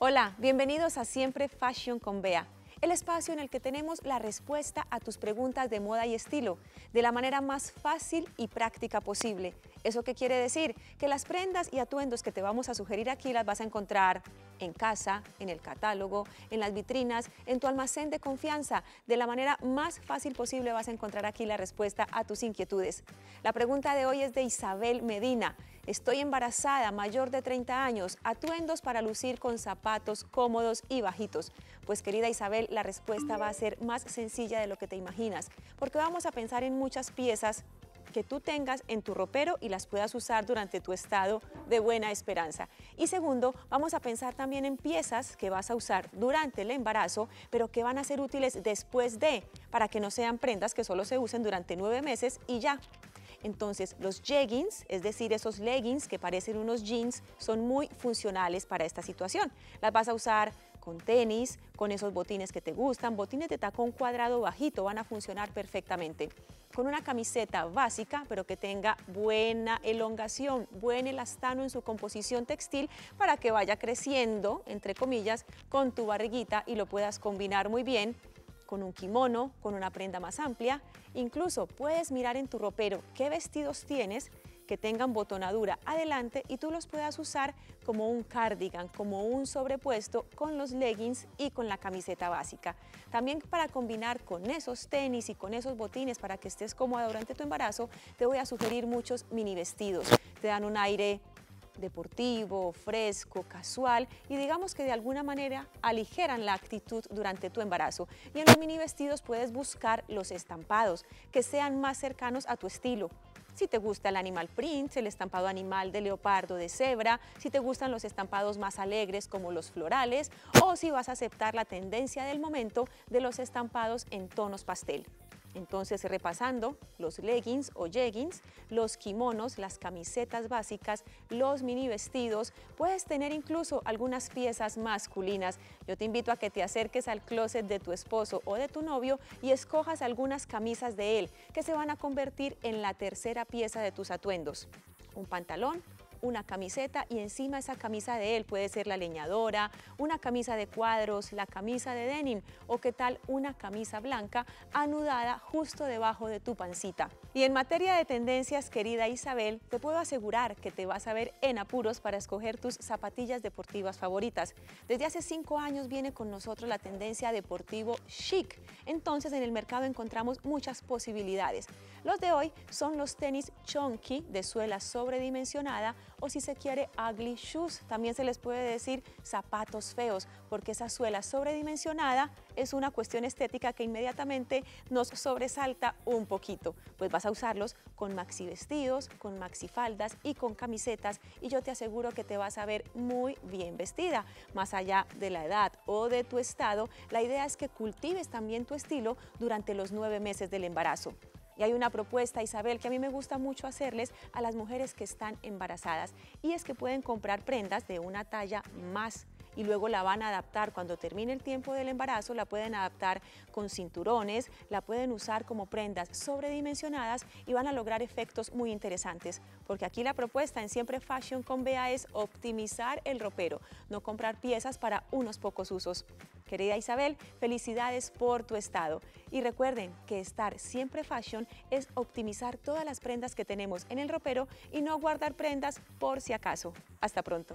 Hola, bienvenidos a Siempre Fashion con Bea, el espacio en el que tenemos la respuesta a tus preguntas de moda y estilo de la manera más fácil y práctica posible. ¿Eso qué quiere decir? Que las prendas y atuendos que te vamos a sugerir aquí las vas a encontrar en casa, en el catálogo, en las vitrinas, en tu almacén de confianza. De la manera más fácil posible vas a encontrar aquí la respuesta a tus inquietudes. La pregunta de hoy es de Isabel Medina. Estoy embarazada, mayor de 30 años, atuendos para lucir con zapatos cómodos y bajitos. Pues querida Isabel, la respuesta va a ser más sencilla de lo que te imaginas, porque vamos a pensar en muchas piezas que tú tengas en tu ropero y las puedas usar durante tu estado de buena esperanza. Y segundo, vamos a pensar también en piezas que vas a usar durante el embarazo, pero que van a ser útiles después de, para que no sean prendas que solo se usen durante nueve meses y ya. Entonces, los jeggings, es decir, esos leggings que parecen unos jeans, son muy funcionales para esta situación. Las vas a usar con tenis, con esos botines que te gustan, botines de tacón cuadrado bajito van a funcionar perfectamente. Con una camiseta básica, pero que tenga buena elongación, buen elastano en su composición textil para que vaya creciendo, entre comillas, con tu barriguita y lo puedas combinar muy bien con un kimono, con una prenda más amplia. Incluso puedes mirar en tu ropero qué vestidos tienes que tengan botonadura adelante y tú los puedas usar como un cardigan, como un sobrepuesto con los leggings y con la camiseta básica. También para combinar con esos tenis y con esos botines para que estés cómoda durante tu embarazo, te voy a sugerir muchos mini vestidos. Te dan un aire deportivo, fresco, casual y digamos que de alguna manera aligeran la actitud durante tu embarazo. Y en los mini vestidos puedes buscar los estampados que sean más cercanos a tu estilo. Si te gusta el animal print, el estampado animal de leopardo, de cebra, si te gustan los estampados más alegres como los florales o si vas a aceptar la tendencia del momento de los estampados en tonos pastel. Entonces, repasando, los leggings o jeggings, los kimonos, las camisetas básicas, los mini vestidos, puedes tener incluso algunas piezas masculinas. Yo te invito a que te acerques al closet de tu esposo o de tu novio y escojas algunas camisas de él que se van a convertir en la tercera pieza de tus atuendos. Un pantalón, una camiseta y encima esa camisa de él puede ser la leñadora, una camisa de cuadros, la camisa de denim o qué tal una camisa blanca anudada justo debajo de tu pancita. Y en materia de tendencias, querida Isabel, te puedo asegurar que te vas a ver en apuros para escoger tus zapatillas deportivas favoritas. Desde hace cinco años viene con nosotros la tendencia deportivo chic. Entonces en el mercado encontramos muchas posibilidades. Los de hoy son los tenis chunky de suela sobredimensionada o si se quiere ugly shoes, también se les puede decir zapatos feos, porque esa suela sobredimensionada es una cuestión estética que inmediatamente nos sobresalta un poquito, pues vas a usarlos con maxi vestidos, con maxi faldas y con camisetas y yo te aseguro que te vas a ver muy bien vestida. Más allá de la edad o de tu estado, la idea es que cultives también tu estilo durante los nueve meses del embarazo. Y hay una propuesta, Isabel, que a mí me gusta mucho hacerles a las mujeres que están embarazadas y es que pueden comprar prendas de una talla más y luego la van a adaptar cuando termine el tiempo del embarazo, la pueden adaptar con cinturones, la pueden usar como prendas sobredimensionadas y van a lograr efectos muy interesantes. Porque aquí la propuesta en Siempre Fashion con Bea es optimizar el ropero, no comprar piezas para unos pocos usos. Querida Isabel, felicidades por tu estado. Y recuerden que estar siempre fashion es optimizar todas las prendas que tenemos en el ropero y no guardar prendas por si acaso. Hasta pronto.